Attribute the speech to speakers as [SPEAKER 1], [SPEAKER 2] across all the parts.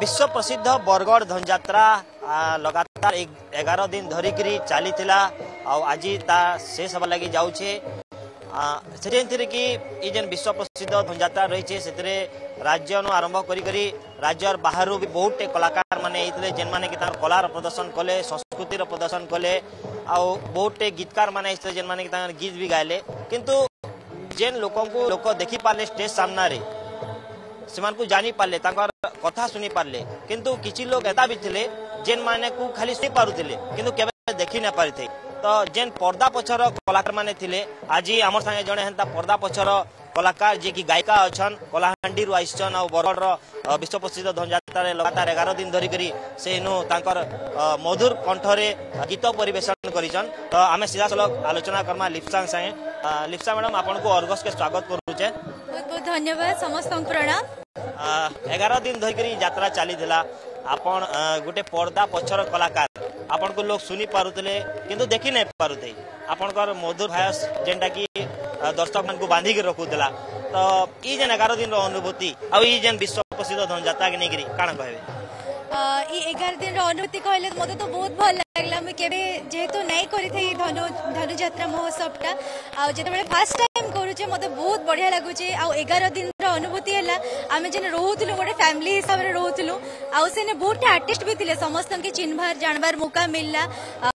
[SPEAKER 1] বিশ্ব প্রসিদ্ধ বরগড় ধনযাত্রা লগাতার এগার দিন ধরিকি চালি আজি তা শেষ হওয়ার লাগে যাচ্ছে সেটি কি এই যে বিশ্ব প্রসিদ্ধ ধনযাত্রা রয়েছে সেতরে রাজ্যনু আরম্ভ করি রাজ্যর বাহারু বি কলাকার মানে এইলে যে মানে কলার প্রদর্শন কলে সংস্কৃতির প্রদর্শন কলে আউ গীতকার মানে যে মানে গীত বি গাইলে। কিন্তু যে লোক লোক দেখি পারলে স্টেজ সামনারে ସେମାନଙ୍କୁ ଜାଣିପାରିଲେ ତାଙ୍କର କଥା ଶୁଣିପାରିଲେ କିନ୍ତୁ କିଛି ଲୋକ ଏତା ବି ଥିଲେ ଯେନ୍ମାନଙ୍କୁ ଖାଲି ଶୁଣିପାରୁଥିଲେ କିନ୍ତୁ କେବେ ଦେଖି ନପାରିଥିଲେ ତ ଯେନ୍ ପର୍ଦ୍ଦା ପଛର କଳାକାରମାନେ ଥିଲେ ଆଜି ଆମର ସାଙ୍ଗେ ଜଣେ ହେନ୍ତା ପର୍ଦ୍ଦା ପଛର କଳାକାର ଯିଏକି ଗାୟିକା ଅଛନ୍ କଳାହାଣ୍ଡିରୁ ଆସିଛନ୍ ଆଉ ବରଗଡ଼ର ବିଶ୍ୱ ପ୍ରସିଦ୍ଧ ଧନୁଯାତ୍ରାରେ ଲଗାତାର ଏଗାର ଦିନ ଧରିକରି ସେ ଇନୁ ତାଙ୍କର ମଧୁର କଣ୍ଠରେ ଗୀତ ପରିବେଷଣ କରିଛନ୍ ତ ଆମେ ସିଧାସଳଖ ଆଲୋଚନା କର୍ମା ଲିପ୍ସାଙ୍କ ସାଙ୍ଗେ ଲିପ୍ସା ମ୍ୟାଡ଼ାମ୍ ଆପଣଙ୍କୁ ଅର୍ଗସ୍କେ ସ୍ୱାଗତ କରୁଛେ
[SPEAKER 2] ধন্যবাদ সমস্ত প্রণাম
[SPEAKER 1] এগার দিন ধরিকি যাত্রা চালি আপন গোটে পর্দা পছর কলাকার ଆପଣଙ୍କୁ ଲୋକ ଶୁଣିପାରୁଥିଲେ କିନ୍ତୁ ଦେଖି ନାଇଁ ପାରୁଥିଲେ ଆପଣଙ୍କର ମଧୁର ଭାୟସ ଯେନ୍ଟାକି ଦର୍ଶକମାନଙ୍କୁ ବାନ୍ଧିକି ରଖୁଥିଲା ତ ଇ ଯେନ୍ ଏଗାର ଦିନର ଅନୁଭୂତି ଆଉ ଇ ଯେନ୍ ବିଶ୍ୱ ପ୍ରସିଦ୍ଧ ଧନୁଯାତ୍ରାକେ ନେଇକିରି କାଣା କହିବେ
[SPEAKER 2] ଇ ଏଗାର ଦିନର ଅନୁଭୂତି କହିଲେ ମୋତେ ତ ବହୁତ ଭଲ ଲାଗିଲା ମୁଁ କେବେ ଯେହେତୁ ନାଇଁ କରିଥାଏ ଧନୁଯାତ୍ରା ମହୋତ୍ସବଟା ଆଉ ଯେତେବେଳେ ଫାର୍ଷ୍ଟ করুছে মতো বহুত বড়িয়া লাগুছে আউ এগার দিনর অনুভূতি হল আমি যে রহুলু গোটে ফ্যামিলি হিসাবে রহুলু আনে বহুতটা আর্টিস্ট বি সমস্ত চিহ্নবার জাণবার মৌকা মিললা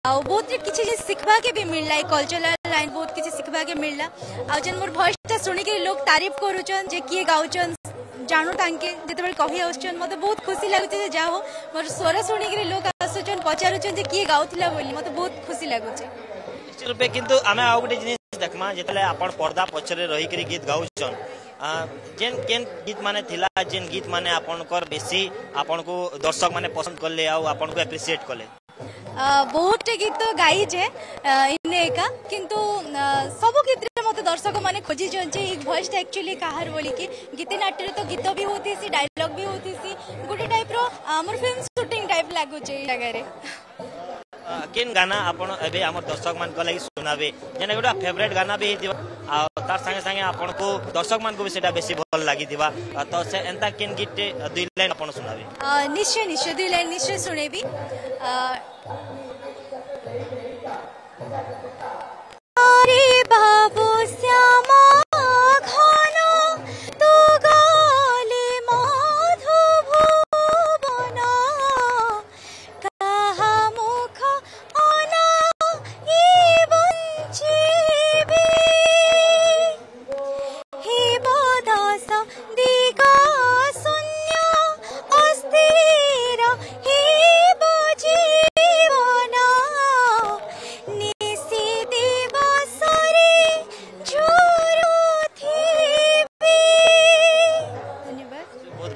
[SPEAKER 2] আউ বহুত কিছু জিনিস শিখবাকে বি মিললা এই কলচরাল লাইন বহুত কিছু শিখবাকে মিললা আউ যেন মোর ভয়েসটা শুণিক লোক তারিফ করুছেন যে কি গাউছেন জানু তাঙ্কে যেত কহি আসছেন মতো বহু খুশি লাগুছে যে যা হো মো স্বর শুণিক লোক আসুছেন পচারুছেন যে কি গাউলা বলে মতো বহু খুশি লাগুছে
[SPEAKER 1] কিন্তু আমি আগে গোটে জিনিস દેખમાં જેટલે આપણ પડદા પછરે રહીકરી ગીત ગાઉછન जेन केन गीत माने थिला, जेन गीत माने आपनकर बेसी आपनको दर्शक माने पसंद करले आ आपनको एप्रिशिएट करले।
[SPEAKER 2] बहुतटे गीत तो गाई जे इने एका किंतु सब गीत रे मते दर्शक माने खोजी जोन जे वॉइस एक्चुअली काहार बोली कि गीते नाट्य तो गीत भी होती सी डायलॉग भी होती सी गुटे टाइप रो हमर फ़िल्म शूटिंग टाइप लागु जे जगह रे
[SPEAKER 1] କେନ୍ ଗାନା ଆପଣ ଏବେ ଆମର ଦର୍ଶକ ମାନଙ୍କ ଲାଗି ଶୁଣାବେ ଯେନ୍ ଗୋଟେ ଫେଭରେଟ୍ ଗାନା ବି ହେଇଥିବା ଆଉ ତାର ସାଙ୍ଗେ ସାଙ୍ଗେ ଆପଣଙ୍କୁ ଦର୍ଶକ ମାନଙ୍କୁ ବି ସେଟା ବେଶୀ ଭଲ ଲାଗିଥିବା ତ ସେ ଏନ୍ତା କେନ୍ ଗୀତଟେ ଦୁଇ ଲାଇନ୍ ଆପଣ ଶୁଣାବେ
[SPEAKER 2] ନିଶ୍ଚୟ ନିଶ୍ଚୟ ଦୁଇ ଲାଇନ୍ ନିଶ୍ଚୟ ଶୁଣେବି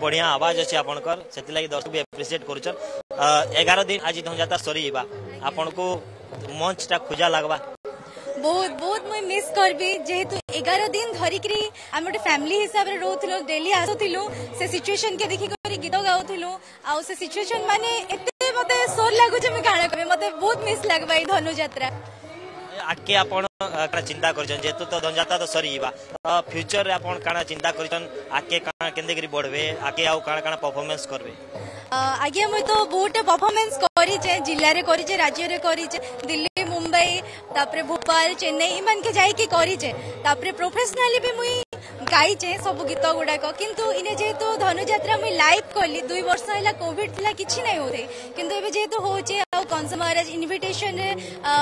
[SPEAKER 1] बढ़िया आवाज़ अच्छे आपणकर से दर्शक भी एप्रिसीएट कर एगार दिन आज धंजाता सरी जावा आपण को मंच टा खोजा लगवा
[SPEAKER 2] बहुत बहुत मुझे मिस करबी। जेहेतु एगार दिन धरिक आम गोटे फैमिली हिसाब से रोलू डेली आसूलू से सिचुएसन के देखिक गीत गाऊलू आउ से सिचुएसन माने एते मते सोर लागु जे मैं गाणा करबे मते बहुत मिस लागबा ई धनु यात्रा
[SPEAKER 1] आके आपण চিন্তা করছেন যেহেতু তো ধনযাত্রা তো সরিযা ফ্যুচর্রে আপনার কানা চিন্তা করছেন আগে কানা কেন্দ্রকি বড়বে আগে আউ কানা কানা পরফরমেন্স করবে
[SPEAKER 2] আজ্ঞা মুই তো বহুটা পরফরমেন্স করিছে জেলারে করিছে রাজ্যরে করিছে দিল্লি মুম্বাই তারপরে ভোপাল চেন্নাই এমানকে যাইকি করিছে তারপরে প্রফেশনালি বি মুই গাইছে সবু গীত গুড়াক কিন্তু ইনে যেহেতু ধনুযাত্রা মুই লাইভ কলি দুই বর্ষ হল কোভিড লা কিছু নাই হোতে কিন্তু এবে যেহেতু হচ্ছে तो कंस महाराज इनविटेशन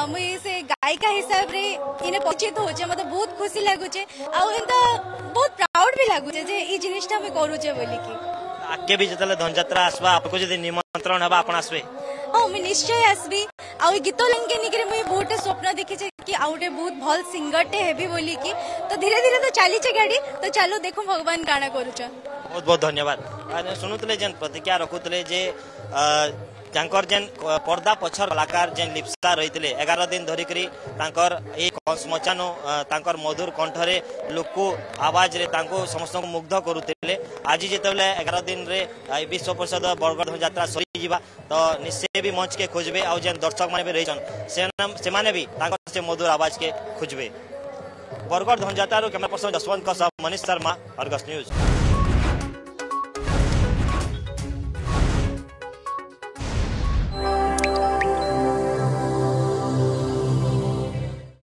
[SPEAKER 2] मुई से गायिका हिसाब रे इने परिचित होचे मते मतलब बहुत खुशी लागुचे। आ एंता बहुत प्राउड भी लागुचे जे ई जिनिसटा मैं करूचे बोली की।
[SPEAKER 1] आके भी जतले धन यात्रा आसबा आपको जदी निमंत्रण हबा आपण आसबे
[SPEAKER 2] ହଁ ମୁଇଁ ନିଶ୍ଚୟ ଆସିବି ଆଉ ଏ ଗୀତ ଲାଇନ୍ କେ ନେଇକରି ମୁଇଁ ବହୁତଟେ ସ୍ୱପ୍ନ ଦେଖିଛେ କି ଆଉ ଗୋଟେ ବହୁତ ଭଲ ସିଙ୍ଗରଟେ ହେବି ବୋଲିକି ତ ଧୀରେ ଧୀରେ ତ ଚାଲିଛେ ଗାଡ଼ି ତ ଚାଲୁ ଦେଖୁ ଭଗବାନ କାଣା କରୁଛନ୍
[SPEAKER 1] ବହୁତ ବହୁତ ଧନ୍ୟବାଦ ଶୁଣୁଥିଲେ ଯେନ୍ ପ୍ରତିକ୍ରିୟା ରଖୁଥିଲେ ଯେ ତାଙ୍କର ଯେନ୍ ପର୍ଦ୍ଦା ପଛର କଳାକାର ଯେନ୍ ଲିପ୍ସା ରହିଥିଲେ ଏଗାର ଦିନ ଧରିକରି ତାଙ୍କର ଏଇ ଶ୍ମଶାନ ତାଙ୍କର ମଧୁର କଣ୍ଠରେ ଲୋକକୁ ଆବାଜରେ ତାଙ୍କୁ ସମସ୍ତଙ୍କୁ ମୁଗ୍ଧ କରୁଥିଲେ ଆଜି ଯେତେବେଳେ ଏଗାର ଦିନରେ ବିଶ୍ୱ ପରିଷଦ ବରଗଡ଼ ଯାତ୍ରା ସରି जीवा तो निश्चय भी मंच के खोजे आउ जेन दर्शक मैंने भी रही से भी से मधुर आवाज़ के खोजे Bargarh धनजातारू camera person Jaswant Manish Sharma Argus news